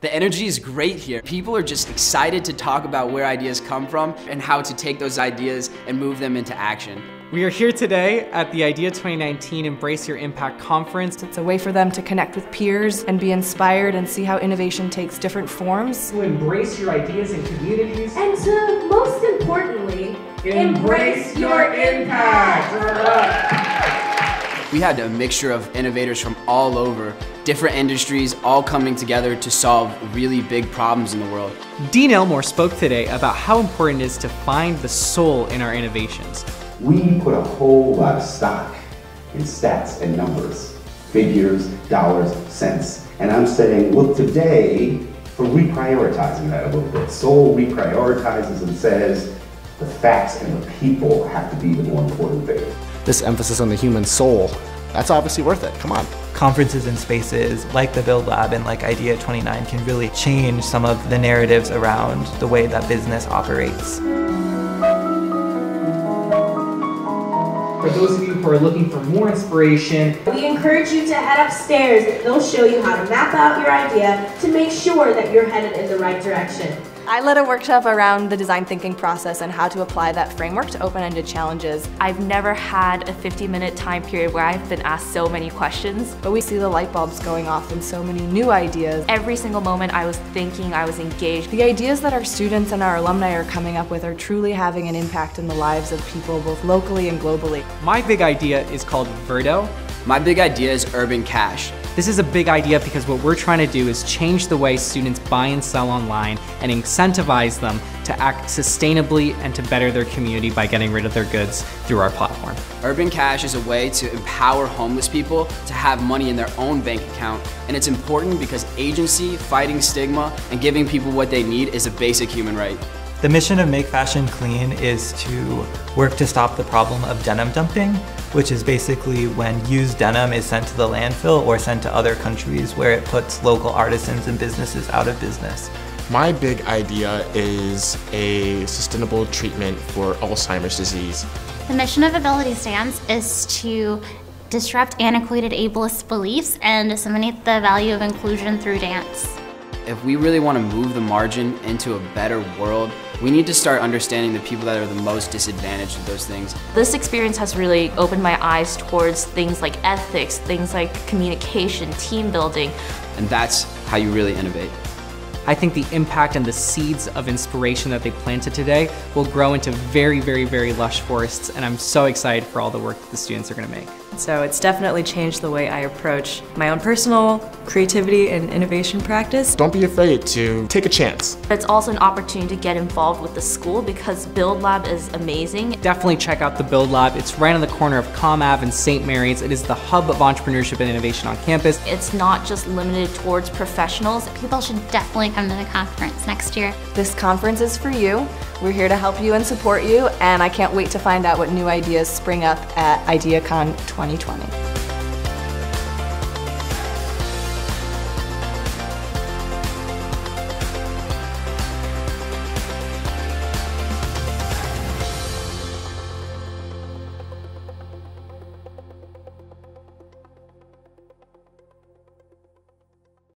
The energy is great here. People are just excited to talk about where ideas come from and how to take those ideas and move them into action. We are here today at the IDEA 2019 Embrace Your Impact Conference. It's a way for them to connect with peers and be inspired and see how innovation takes different forms. To embrace your ideas and communities. And to, most importantly, embrace your impact. We had a mixture of innovators from all over, different industries, all coming together to solve really big problems in the world. Dean Elmore spoke today about how important it is to find the soul in our innovations. We put a whole lot of stock in stats and numbers, figures, dollars, cents. And I'm saying, look today for reprioritizing that a little bit. Soul reprioritizes and says the facts and the people have to be the more important thing. This emphasis on the human soul, that's obviously worth it. Come on. Conferences and spaces like the Build Lab and like Idea 29 can really change some of the narratives around the way that business operates. For those of you who are looking for more inspiration, we encourage you to head upstairs. They'll show you how to map out your idea to make sure that you're headed in the right direction. I led a workshop around the design thinking process and how to apply that framework to open-ended challenges. I've never had a 50-minute time period where I've been asked so many questions. But we see the light bulbs going off and so many new ideas. Every single moment I was thinking, I was engaged. The ideas that our students and our alumni are coming up with are truly having an impact in the lives of people both locally and globally. My big idea is called Verdo. My big idea is Urban Cash. This is a big idea because what we're trying to do is change the way students buy and sell online and incentivize them to act sustainably and to better their community by getting rid of their goods through our platform. Urban Cash is a way to empower homeless people to have money in their own bank account. And it's important because agency, fighting stigma, and giving people what they need is a basic human right. The mission of Make Fashion Clean is to work to stop the problem of denim dumping, which is basically when used denim is sent to the landfill or sent to other countries where it puts local artisans and businesses out of business. My big idea is a sustainable treatment for Alzheimer's disease. The mission of Ability Stands is to disrupt antiquated ableist beliefs and disseminate the value of inclusion through dance. If we really want to move the margin into a better world, we need to start understanding the people that are the most disadvantaged of those things. This experience has really opened my eyes towards things like ethics, things like communication, team building. And that's how you really innovate. I think the impact and the seeds of inspiration that they planted today will grow into very, very, very lush forests, and I'm so excited for all the work that the students are going to make. So it's definitely changed the way I approach my own personal creativity and innovation practice. Don't be afraid to take a chance. It's also an opportunity to get involved with the school because Build Lab is amazing. Definitely check out the Build Lab. It's right on the corner of Comm Ave and St. Mary's. It is the hub of entrepreneurship and innovation on campus. It's not just limited towards professionals. People should definitely come to the conference next year. This conference is for you. We're here to help you and support you, and I can't wait to find out what new ideas spring up at IDEAcon 2020.